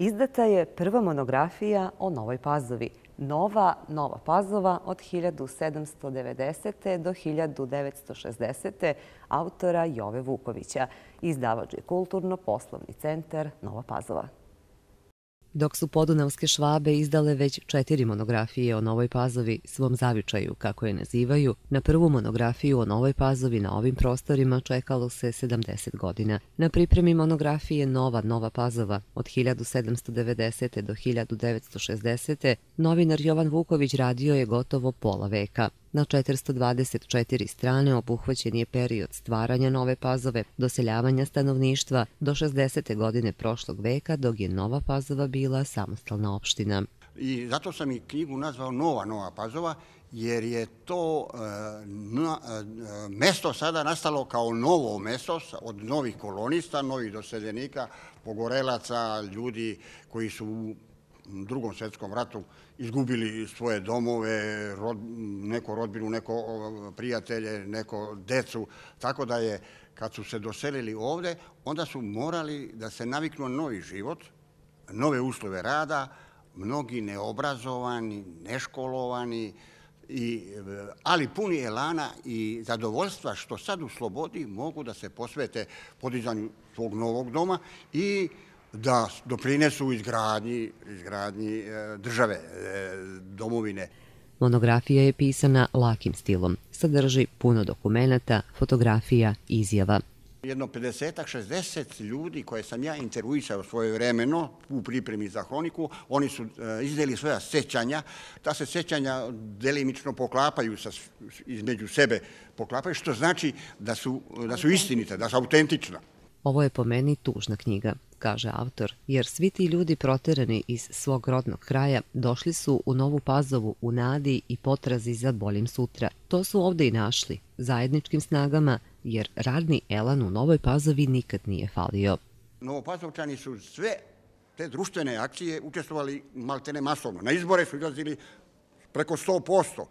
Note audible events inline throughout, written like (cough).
Izdata je prva monografija o Novoj Pazovi. Nova Nova Pazova od 1790. do 1960. autora Jove Vukovića. Izdavač je Kulturno-poslovni centar Nova Pazova dok su podunavske švabe izdale već četiri monografije o Novoj Pazovi svom zavičaju, kako je nazivaju, na prvu monografiju o Novoj Pazovi na ovim prostorima čekalo se 70 godina. Na pripremi monografije Nova Nova Pazova od 1790. do 1960. novinar Jovan Vuković radio je gotovo pola veka. Na 424 strane obuhvaćen je period stvaranja Nove Pazove, doseljavanja stanovništva do 60. godine prošlog veka, dok je Nova Pazova bila bila samostalna opština. I zato sam i knjigu nazvao Nova Nova Pazova, jer je to e, e, mesto sada nastalo kao novo mesto od novih kolonista, novih doseljenika, pogorelaca, ljudi koji su u drugom svjetskom ratu izgubili svoje domove, neko rodbinu, neko prijatelje, neko decu. Tako da je, kad su se doselili ovde, onda su morali da se naviknu na novi život, nove uslove rada, mnogi neobrazovani, neškolovani, i, ali puni elana i zadovoljstva što sad u slobodi mogu da se posvete podizanju svog novog doma i da doprinesu izgradnji, izgradnji e, države, e, domovine. Monografija je pisana lakim stilom. Sadrži puno dokumenata, fotografija, izjava. Jedno 50-60 ljudi koje sam ja intervjuisao svoje vremeno u pripremi za hroniku, oni su e, izdeli svoja sećanja. Ta se sećanja delimično poklapaju sa, između sebe, poklapaju, što znači da su, da su istinite, da su autentična. Ovo je po meni tužna knjiga kaže autor, jer svi ti ljudi proterani iz svog rodnog kraja došli su u Novu Pazovu u nadi i potrazi za boljim sutra. To su ovde i našli, zajedničkim snagama, jer radni elan u Novoj Pazovi nikad nije falio. Novopazovčani su sve te društvene akcije učestvovali maltene masovno. Na izbore su izlazili preko 100%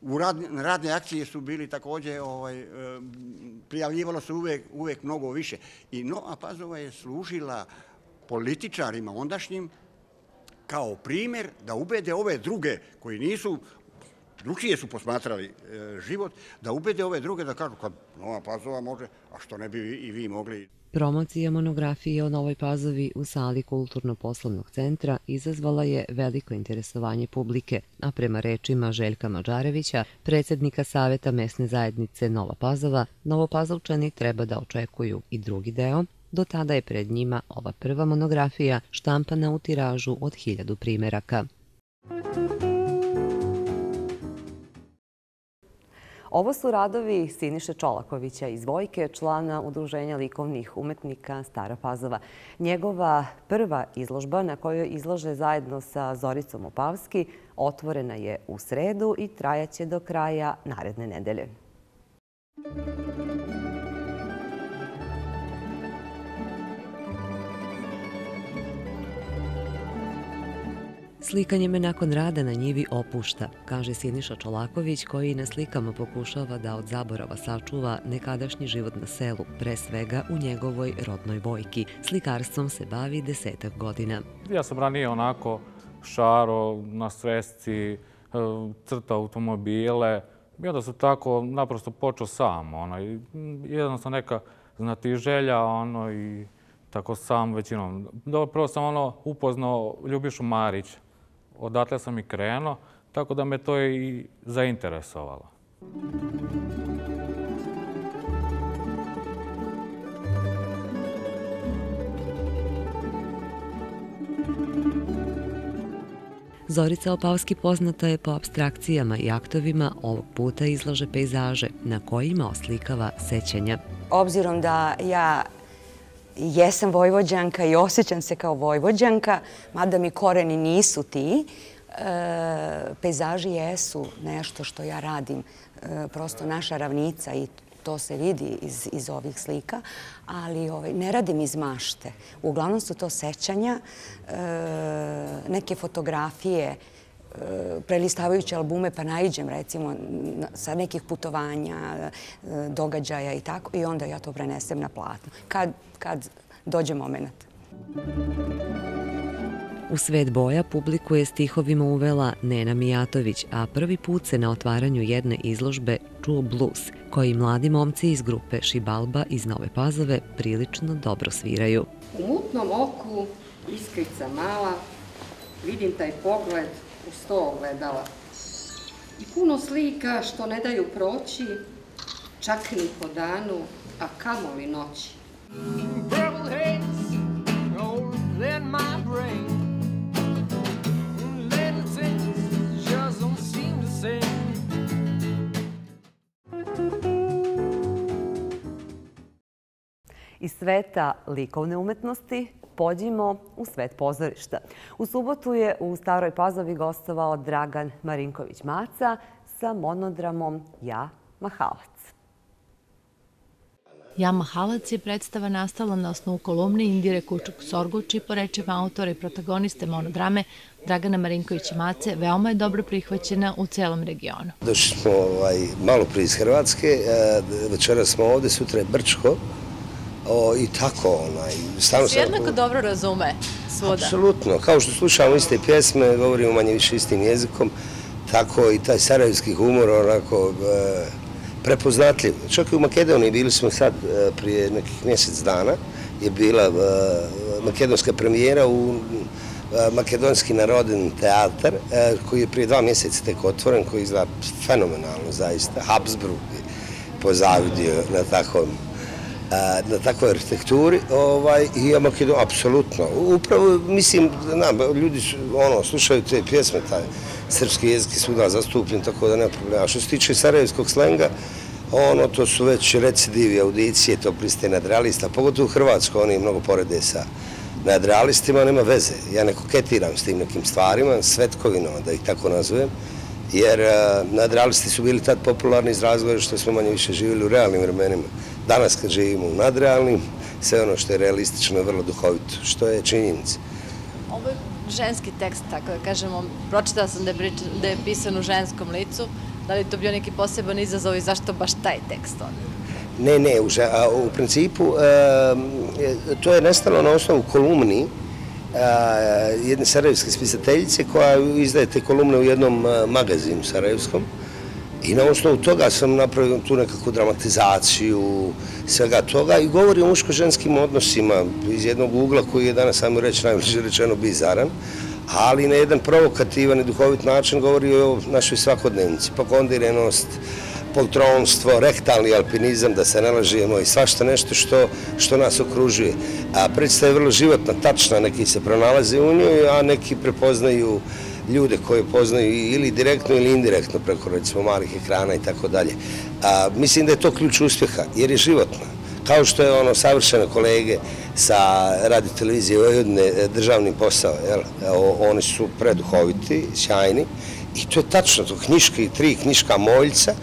u radne, radne akcije su bili također, ovaj, e, prijavljivalo se uvek, uvek mnogo više. I Nova Pazova je služila političarima ondašnjim kao primjer da ubede ove druge koji nisu, drugije su posmatrali e, život, da ubede ove druge da kažu kad Nova Pazova može, a što ne bi i vi mogli. Promocija monografije o Novoj Pazovi u sali Kulturno-poslovnog centra izazvala je veliko interesovanje publike, a prema rečima Željka Mađarevića, predsjednika Saveta mesne zajednice Nova Pazova, Novopazovčani treba da očekuju i drugi deo, do tada je pred njima ova prva monografija štampana u tiražu od hiljadu primjeraka. Ovo su radovi Siniše Čolakovića iz Vojke, člana Udruženja likovnih umetnika Stara Pazova. Njegova prva izložba na kojoj izlože zajedno sa Zoricom Opavski otvorena je u sredu i trajaće do kraja naredne nedelje. Muzika Slikanje me nakon rada na njivi opušta, kaže Siniša Čolaković koji na slikama pokušava da od zaborava sačuva nekadašnji život na selu, pre svega u njegovoj rodnoj vojki. Slikarstvom se bavi desetak godina. Ja sam ranije onako šaro na svesci, e, crta automobile. I onda sam tako naprosto počeo sam. Ono, jednostavno neka znati želja ono, i tako sam većinom. Prvo sam ono, upoznao Ljubišu Marić, odatle sam i krenuo, tako da me to je i zainteresovalo. Zorica Opavski poznata je po abstrakcijama i aktovima, ovog puta izlaže pejzaže na kojima oslikava sećanja. Obzirom da ja jesam vojvođanka i osjećam se kao vojvođanka, mada mi koreni nisu ti. E, pejzaži jesu nešto što ja radim, e, prosto naša ravnica i to se vidi iz ovih slika, ali ovaj, ne radim iz mašte. Uglavnom su to sećanja, e, neke fotografije, prelistavajući albume pa najiđem recimo sa nekih putovanja, e, događaja i tako i onda ja to prenesem na platno kad dođe moment. U svet boja publiku je stihovima uvela Nena Mijatović, a prvi put se na otvaranju jedne izložbe čuo blues, koji mladi momci iz grupe Šibalba iz Nove Pazove prilično dobro sviraju. U mutnom oku, iskrica mala, vidim taj pogled u sto ogledala. I puno slika što ne daju proći, čak ni po danu, a kamoli noći. Iz sveta likovne umetnosti pođimo u svet pozorišta. U subotu je u Staroj Pazovi gostovao Dragan Marinković-Maca sa monodramom Ja Mahalac. Ja Mahalac je predstava nastala na osnovu kolumne Indire Kučuk-Sorguči po rečima autora i protagoniste monodrame Dragana Marinkovića-Mace veoma je dobro prihvaćena u celom regionu. Došli smo ovaj, malo prije iz Hrvatske, večera smo ovde, sutra je Brčko, o, i tako onaj. Stano se jednako dobro razume svuda. Apsolutno, kao što slušamo iste pjesme, govorimo manje više istim jezikom, tako i taj sarajevski humor onako e, prepoznatljiv. Čak i u Makedoniji bili smo sad e, prije nekih mjesec dana, je bila e, makedonska premijera u Makedonski narodin teatar, e, koji je prije dva mjeseca tek otvoren, koji izgleda fenomenalno zaista. Habsburg je pozavidio na takvom na takvoj arhitekturi ovaj, i ja Makedon, apsolutno. Upravo, mislim, znam, ljudi su, ono, slušaju te pjesme, taj srpski jezik je svuda zastupljen, tako da nema problema. Što se tiče sarajevskog slenga, ono, to su već recidivi, audicije, to priste nadrealista, pogotovo u Hrvatskoj, oni mnogo porede sa nadrealistima, nema veze. Ja ne koketiram s tim nekim stvarima, svetkovinom, da ih tako nazovem, jer nadrealisti su bili tad popularni iz razloga što smo manje više živjeli u realnim vremenima danas kad živimo u nadrealnim, sve ono što je realistično je vrlo duhovito, što je činjenica. Ovo je ženski tekst, tako da kažemo, pročitala sam da je, da je pisan u ženskom licu, da li to bio neki poseban izazov i zašto baš taj tekst on? Ne, ne, u, principu e, to je nestalo na osnovu kolumni Eh, jedne sarajevske spisateljice koja izdaje te kolumne u jednom eh, magazinu sarajevskom. I na osnovu toga sam napravio tu nekakvu dramatizaciju svega toga i govori o muško-ženskim odnosima iz jednog ugla koji je danas, samo reći, najbliže rečeno bizaran, ali na jedan provokativan i duhovit način govori o našoj svakodnevnici, pa pokondirenost, poltronstvo, rektalni alpinizam, da se nalažimo i svašta nešto što, što nas okružuje. A predstava je vrlo životna, tačna, neki se pronalaze u njoj, a neki prepoznaju ljude koje poznaju ili direktno ili indirektno preko recimo malih ekrana i tako dalje. Mislim da je to ključ uspjeha jer je životno. Kao što je ono savršene kolege sa radio televizije Vojvodine državni posao, jel? oni su preduhoviti, sjajni i to je tačno, to knjiška i tri knjiška moljca,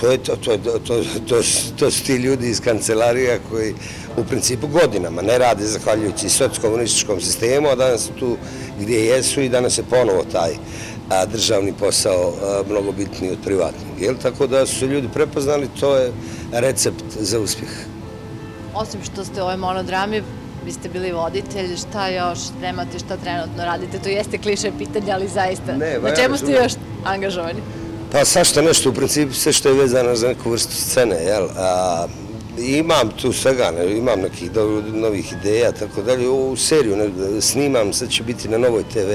to, je, to, to, to, to, to, to su ti ljudi iz kancelarija koji u principu godinama ne rade zahvaljujući sociokomunističkom sistemu, a danas su tu gdje jesu i danas je ponovo taj državni posao mnogo bitniji od privatnog. Jel? Tako da su se ljudi prepoznali, to je recept za uspjeh. Osim što ste u ovoj monodrami, vi ste bili voditelj, šta još spremate, šta trenutno radite? To jeste kliše pitanje, ali zaista. Ne, Na čemu ste još angažovani? Pa svašta nešto, u principu sve što je vezano za neku vrstu scene, jel? A, imam tu svega, ne, imam nekih novih ideja, tako dalje, u seriju ne, snimam, sad će biti na novoj TV,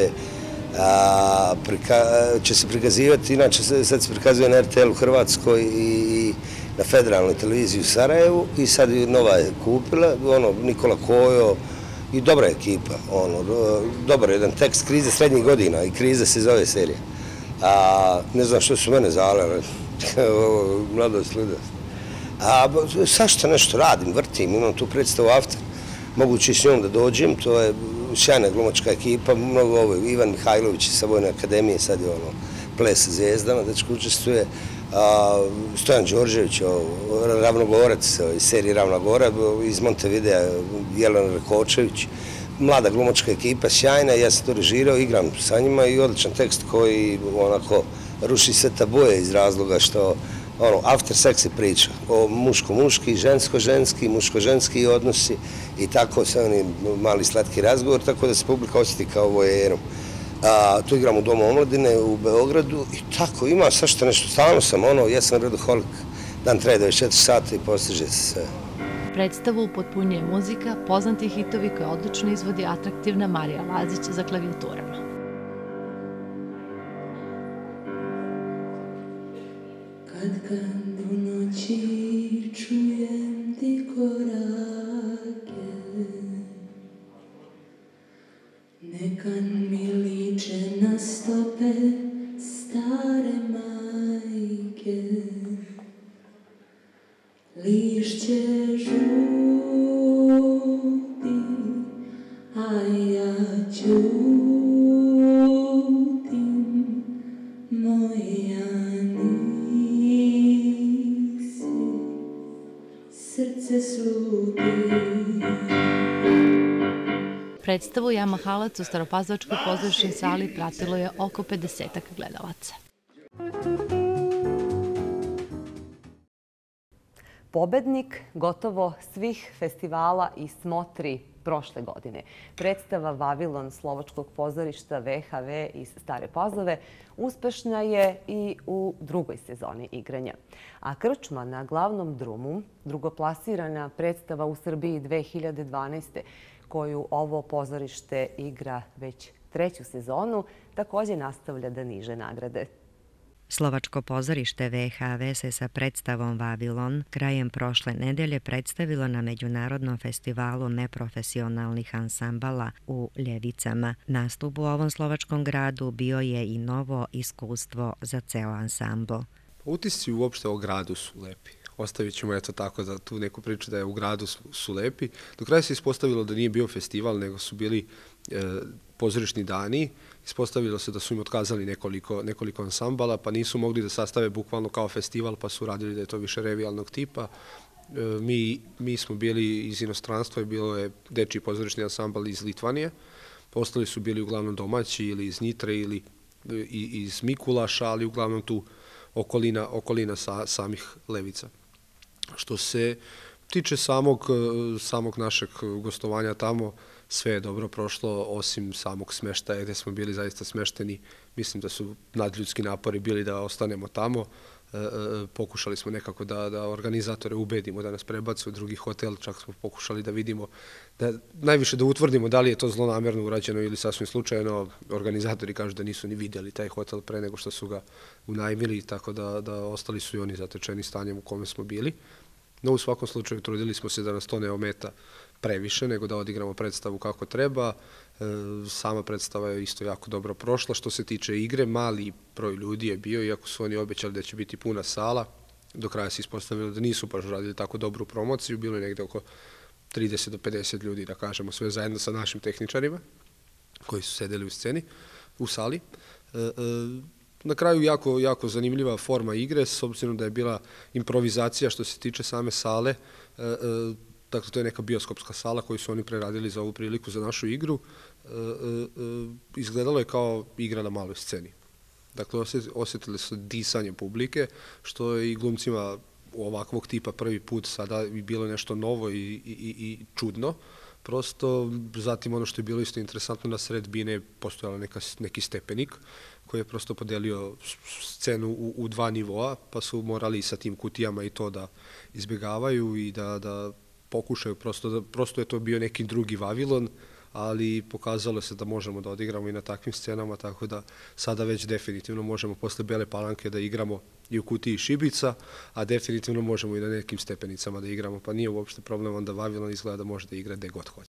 a, prika, će se prikazivati, inače sad se prikazuje na RTL u Hrvatskoj i na federalnoj televiziji u Sarajevu i sad je nova je kupila, ono, Nikola Kojo i dobra ekipa, ono, dobar jedan tekst krize srednjih godina i krize se zove serija. A, ne znam što su mene zale, (laughs) mladost, ludost. A što nešto radim, vrtim, imam tu predstavu after, moguće s njom da dođem, to je sjajna glumačka ekipa, mnogo ovo, Ivan Mihajlović iz Savojne akademije, sad je ono, ples zvijezdama, dečko učestvuje, Stojan Đorđević, ravnogorac iz serije Ravna Gora, iz Montevidea, Jelena Rekočević, mlada glumačka ekipa, sjajna, ja sam to režirao, igram sa njima i odličan tekst koji onako ruši sve tabuje iz razloga što ono, after sex je priča o muško-muški, žensko-ženski, muško-ženski odnosi i tako sve oni mali slatki razgovor, tako da se publika osjeti kao vojerom. Tu igram u Domu omladine u Beogradu i tako ima svašta nešto, stalno sam ono, ja sam redoholik, dan traje 24 sata i postiže se sve. Predstavu upotpunjuje muzika, poznati hitovi koje odlično izvodi atraktivna Marija Lazić za klavijaturama. Kad kad Lišće žuti, a ja čutim, moja nisi, srce sluti. Predstavu Jamahalac u Staropazvačkoj pozorišnoj sali pratilo je oko 50 gledalaca. Pobednik gotovo svih festivala i smotri prošle godine. Predstava Vavilon Slovačkog pozorišta VHV iz Stare Pazove uspešna je i u drugoj sezoni igranja. A Krčma na glavnom drumu, drugoplasirana predstava u Srbiji 2012. koju ovo pozorište igra već treću sezonu, također nastavlja da niže nagrade. Slovačko pozorište VHV se sa predstavom Vavilon krajem prošle nedelje predstavilo na Međunarodnom festivalu neprofesionalnih ansambala u Ljevicama. Nastup u ovom slovačkom gradu bio je i novo iskustvo za ceo ansambl. Pa, utisci uopšte o gradu su lepi. Ostavit ćemo eto tako za tu neku priču da je u gradu su lepi. Do kraja se ispostavilo da nije bio festival, nego su bili e, pozorišni dani ispostavilo se da su im otkazali nekoliko, nekoliko ansambala, pa nisu mogli da sastave bukvalno kao festival, pa su radili da je to više revijalnog tipa. E, mi, mi smo bili iz inostranstva i bilo je dečiji pozorišni ansambal iz Litvanije. Ostali su bili uglavnom domaći ili iz Nitre ili i, iz Mikulaša, ali uglavnom tu okolina, okolina sa, samih levica. Što se tiče samog, e, samog našeg gostovanja tamo, sve je dobro prošlo, osim samog smeštaja gde smo bili zaista smešteni. Mislim da su nadljudski napori bili da ostanemo tamo. E, e, pokušali smo nekako da, da organizatore ubedimo da nas prebacu u drugi hotel, čak smo pokušali da vidimo, da, najviše da utvrdimo da li je to zlonamerno urađeno ili sasvim slučajno. Organizatori kažu da nisu ni vidjeli taj hotel pre nego što su ga unajmili, tako da, da ostali su i oni zatečeni stanjem u kome smo bili. No, u svakom slučaju trudili smo se da nas to ne ometa previše, nego da odigramo predstavu kako treba. E, sama predstava je isto jako dobro prošla. Što se tiče igre, mali broj ljudi je bio, iako su oni obećali da će biti puna sala. Do kraja se ispostavilo da nisu baš radili tako dobru promociju. Bilo je negde oko 30 do 50 ljudi, da kažemo, sve zajedno sa našim tehničarima koji su sedeli u sceni, u sali. E, e, na kraju jako, jako zanimljiva forma igre, s obzirom da je bila improvizacija što se tiče same sale, dakle to je neka bioskopska sala koju su oni preradili za ovu priliku za našu igru, e, e, e izgledalo je kao igra na maloj sceni. Dakle, osjetili su disanje publike, što je i glumcima ovakvog tipa prvi put sada bi bilo nešto novo i, i, i čudno. Prosto, zatim ono što je bilo isto interesantno na sred bine, postojala neka, neki stepenik koji je prosto podelio scenu u, u dva nivoa, pa su morali sa tim kutijama i to da izbjegavaju i da, da pokušaju, prosto, da, prosto je to bio neki drugi Vavilon, ali pokazalo se da možemo da odigramo i na takvim scenama, tako da sada već definitivno možemo posle Bele Palanke da igramo i u kutiji Šibica, a definitivno možemo i na nekim stepenicama da igramo, pa nije uopšte problem, onda Vavilon izgleda da može da igra gde god hoće.